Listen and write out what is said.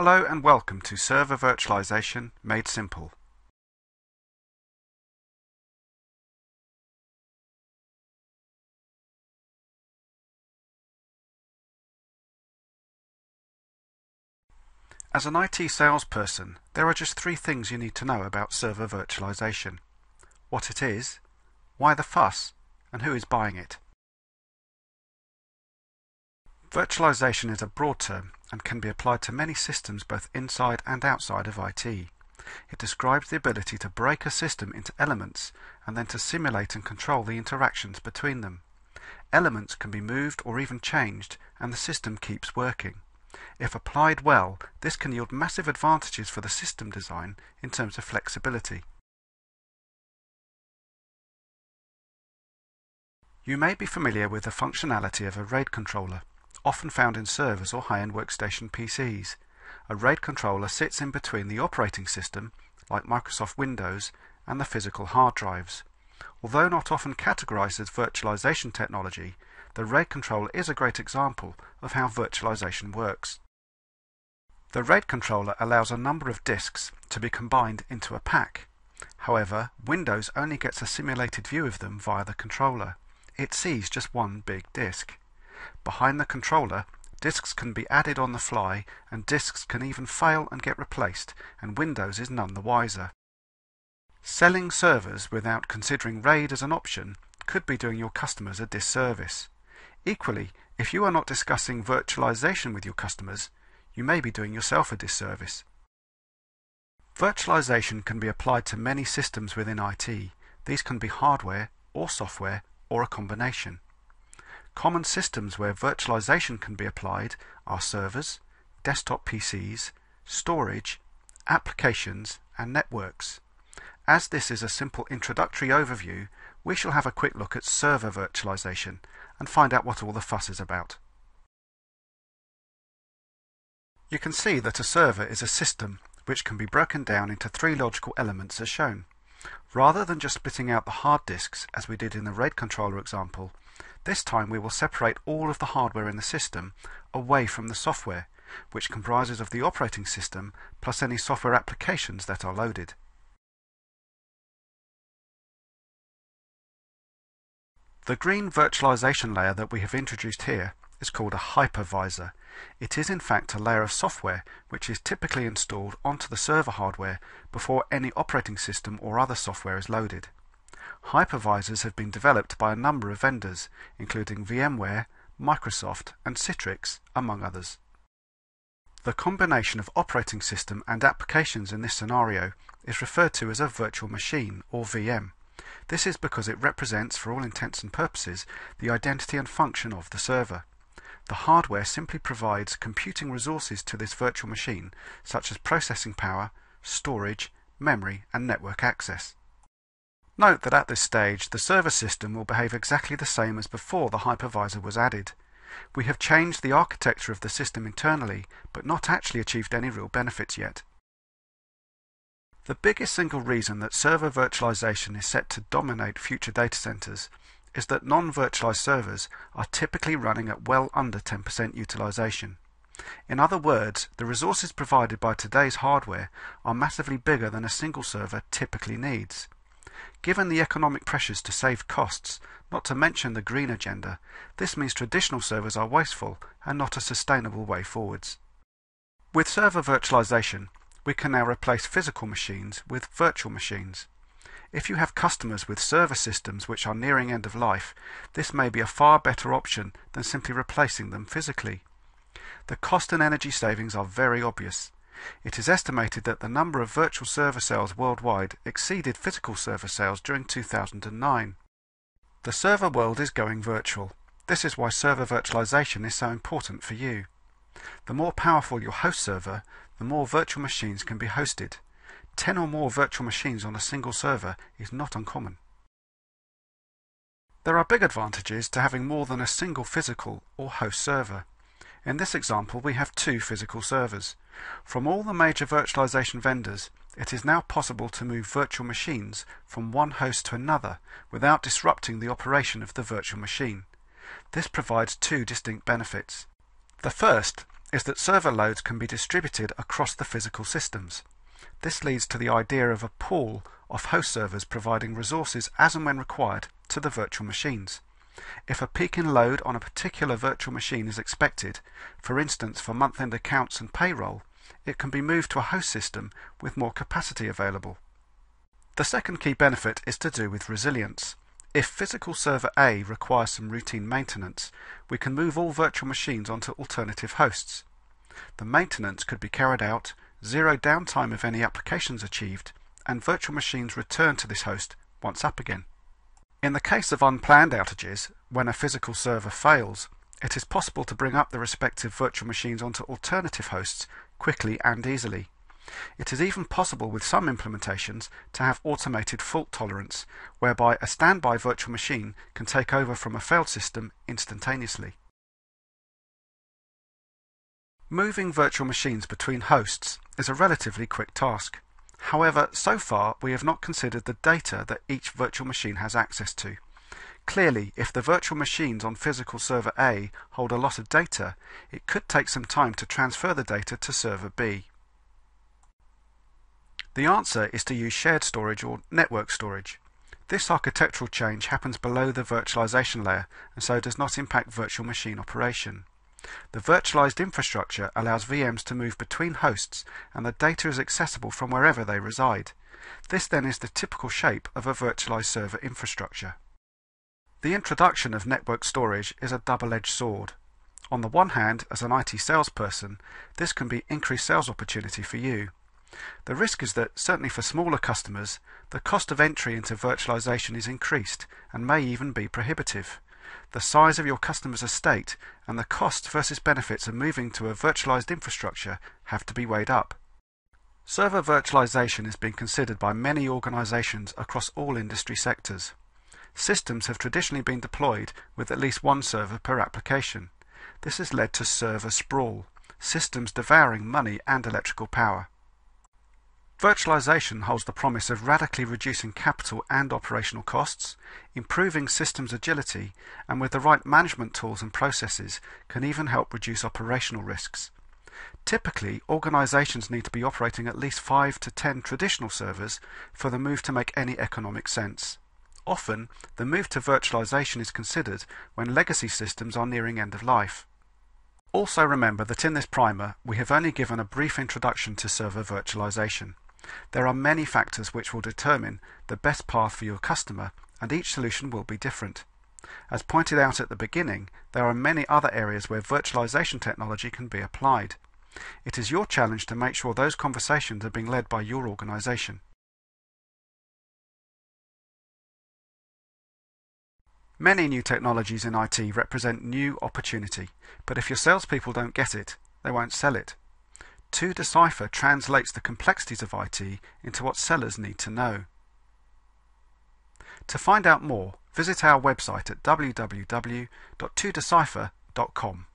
Hello and welcome to Server Virtualization Made Simple. As an IT salesperson, there are just three things you need to know about server virtualization. What it is, why the fuss, and who is buying it. Virtualization is a broad term and can be applied to many systems both inside and outside of IT. It describes the ability to break a system into elements and then to simulate and control the interactions between them. Elements can be moved or even changed and the system keeps working. If applied well, this can yield massive advantages for the system design in terms of flexibility. You may be familiar with the functionality of a RAID controller often found in servers or high-end workstation PCs. A RAID controller sits in between the operating system, like Microsoft Windows, and the physical hard drives. Although not often categorized as virtualization technology, the RAID controller is a great example of how virtualization works. The RAID controller allows a number of disks to be combined into a pack. However, Windows only gets a simulated view of them via the controller. It sees just one big disk. Behind the controller, disks can be added on the fly and disks can even fail and get replaced and Windows is none the wiser. Selling servers without considering RAID as an option could be doing your customers a disservice. Equally, if you are not discussing virtualization with your customers, you may be doing yourself a disservice. Virtualization can be applied to many systems within IT. These can be hardware or software or a combination. Common systems where virtualization can be applied are servers, desktop PCs, storage, applications, and networks. As this is a simple introductory overview, we shall have a quick look at server virtualization and find out what all the fuss is about. You can see that a server is a system which can be broken down into three logical elements as shown. Rather than just splitting out the hard disks as we did in the RAID controller example, this time we will separate all of the hardware in the system away from the software, which comprises of the operating system plus any software applications that are loaded. The green virtualization layer that we have introduced here is called a hypervisor. It is in fact a layer of software which is typically installed onto the server hardware before any operating system or other software is loaded. Hypervisors have been developed by a number of vendors, including VMware, Microsoft, and Citrix, among others. The combination of operating system and applications in this scenario is referred to as a virtual machine, or VM. This is because it represents, for all intents and purposes, the identity and function of the server. The hardware simply provides computing resources to this virtual machine, such as processing power, storage, memory, and network access. Note that at this stage, the server system will behave exactly the same as before the hypervisor was added. We have changed the architecture of the system internally, but not actually achieved any real benefits yet. The biggest single reason that server virtualization is set to dominate future data centers is that non-virtualized servers are typically running at well under 10% utilization. In other words, the resources provided by today's hardware are massively bigger than a single server typically needs. Given the economic pressures to save costs, not to mention the green agenda, this means traditional servers are wasteful and not a sustainable way forwards. With server virtualization, we can now replace physical machines with virtual machines. If you have customers with server systems which are nearing end of life, this may be a far better option than simply replacing them physically. The cost and energy savings are very obvious. It is estimated that the number of virtual server sales worldwide exceeded physical server sales during 2009. The server world is going virtual. This is why server virtualization is so important for you. The more powerful your host server, the more virtual machines can be hosted. 10 or more virtual machines on a single server is not uncommon. There are big advantages to having more than a single physical or host server. In this example, we have two physical servers. From all the major virtualization vendors, it is now possible to move virtual machines from one host to another without disrupting the operation of the virtual machine. This provides two distinct benefits. The first is that server loads can be distributed across the physical systems. This leads to the idea of a pool of host servers providing resources as and when required to the virtual machines. If a peak in load on a particular virtual machine is expected, for instance for month-end accounts and payroll, it can be moved to a host system with more capacity available. The second key benefit is to do with resilience. If physical server A requires some routine maintenance, we can move all virtual machines onto alternative hosts. The maintenance could be carried out, zero downtime if any applications achieved, and virtual machines return to this host once up again. In the case of unplanned outages, when a physical server fails, it is possible to bring up the respective virtual machines onto alternative hosts quickly and easily. It is even possible with some implementations to have automated fault tolerance, whereby a standby virtual machine can take over from a failed system instantaneously. Moving virtual machines between hosts is a relatively quick task. However, so far we have not considered the data that each virtual machine has access to. Clearly, if the virtual machines on physical server A hold a lot of data, it could take some time to transfer the data to server B. The answer is to use shared storage or network storage. This architectural change happens below the virtualization layer and so does not impact virtual machine operation. The virtualized infrastructure allows VMs to move between hosts and the data is accessible from wherever they reside. This then is the typical shape of a virtualized server infrastructure. The introduction of network storage is a double-edged sword. On the one hand, as an IT salesperson, this can be increased sales opportunity for you. The risk is that, certainly for smaller customers, the cost of entry into virtualization is increased and may even be prohibitive. The size of your customer's estate and the cost versus benefits of moving to a virtualized infrastructure have to be weighed up. Server virtualization is being considered by many organizations across all industry sectors. Systems have traditionally been deployed with at least one server per application. This has led to server sprawl, systems devouring money and electrical power. Virtualization holds the promise of radically reducing capital and operational costs, improving systems agility, and with the right management tools and processes can even help reduce operational risks. Typically, organizations need to be operating at least 5 to 10 traditional servers for the move to make any economic sense. Often, the move to virtualization is considered when legacy systems are nearing end of life. Also remember that in this primer, we have only given a brief introduction to server virtualization. There are many factors which will determine the best path for your customer and each solution will be different. As pointed out at the beginning, there are many other areas where virtualization technology can be applied. It is your challenge to make sure those conversations are being led by your organization. Many new technologies in IT represent new opportunity, but if your salespeople don't get it, they won't sell it. 2Decipher translates the complexities of IT into what sellers need to know. To find out more, visit our website at www.2decipher.com.